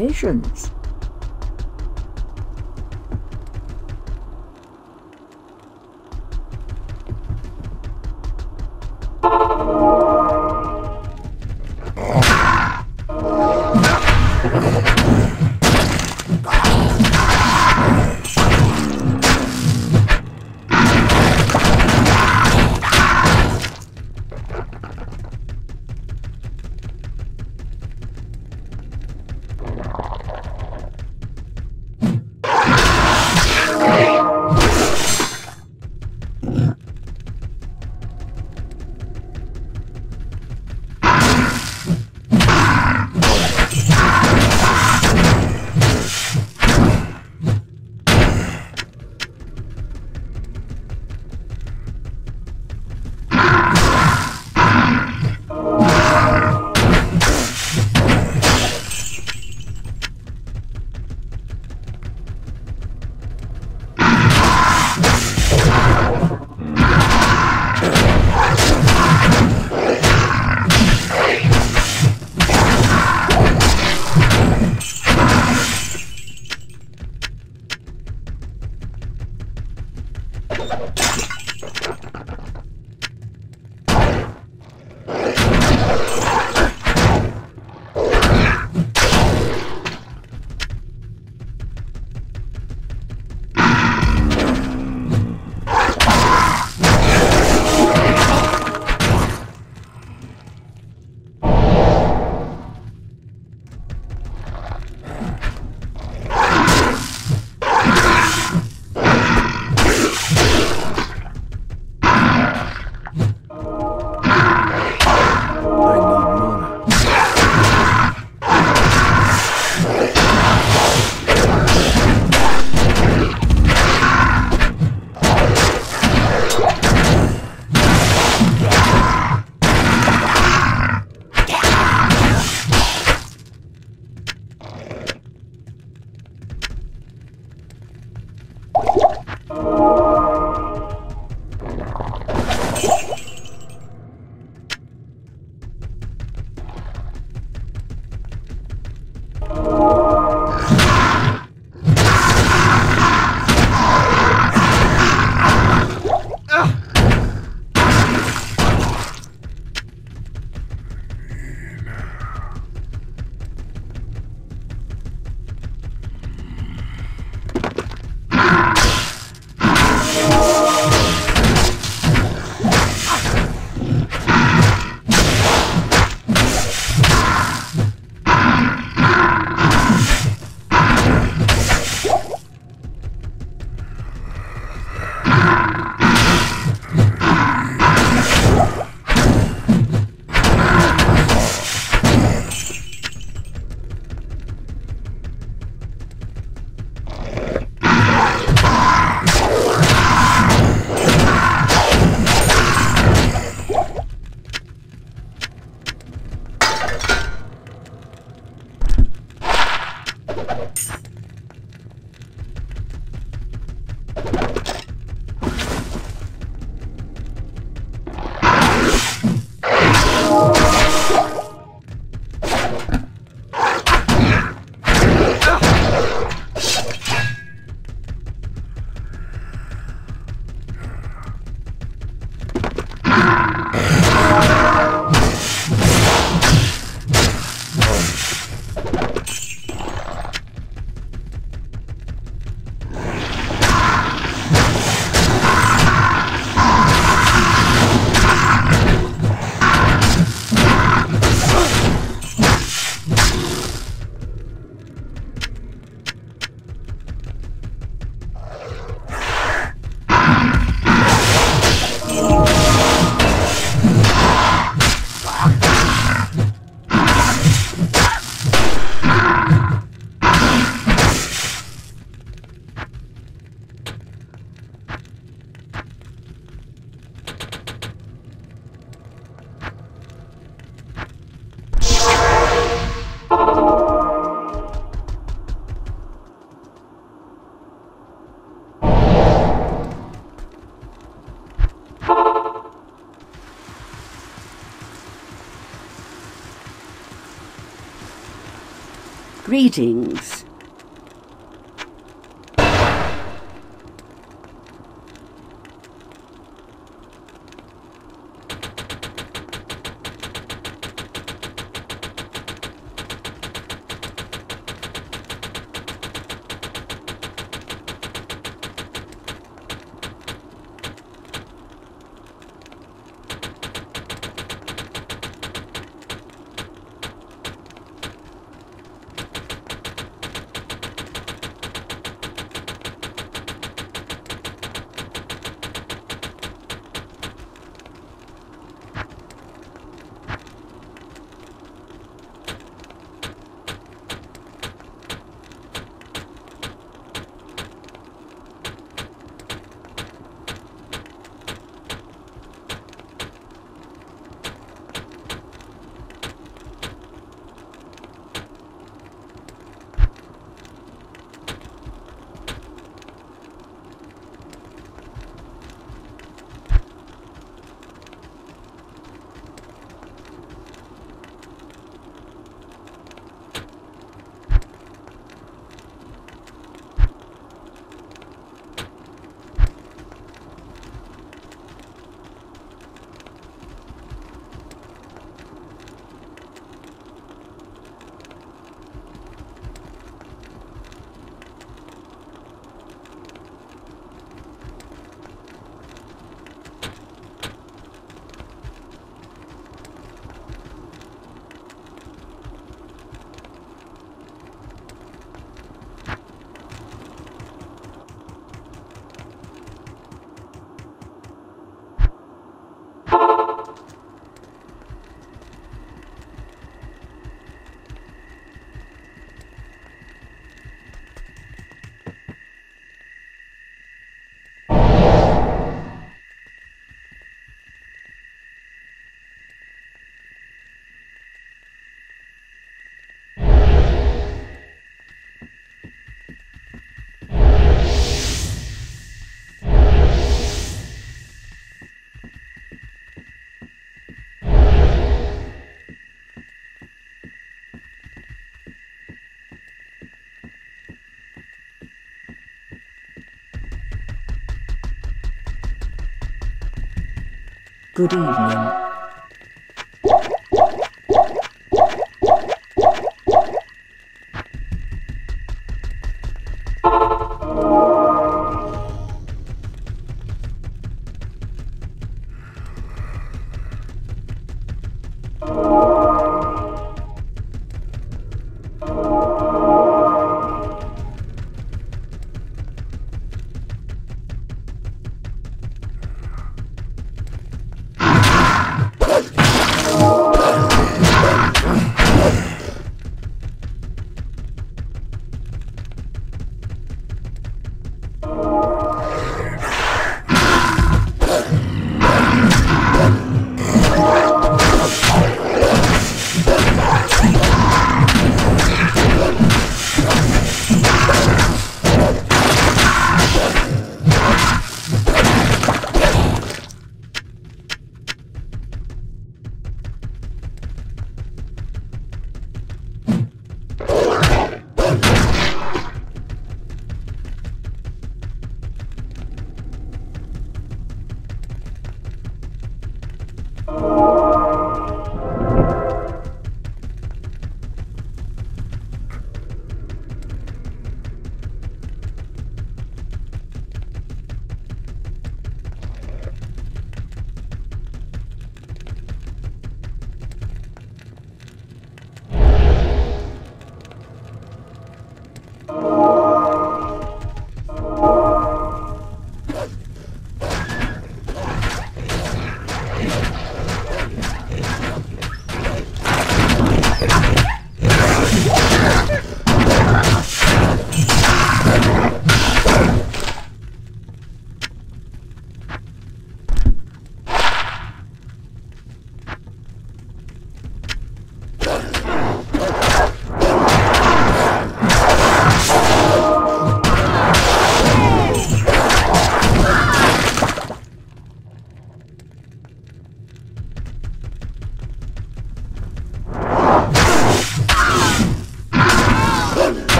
Salutations. Greetings. Good evening.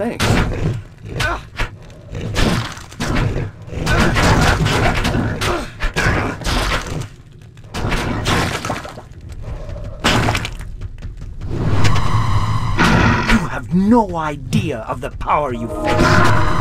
Thanks. You have no idea of the power you face.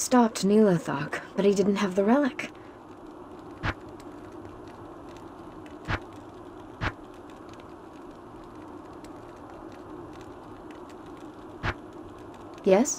Stopped Nihlathak, but he didn't have the relic. Yes?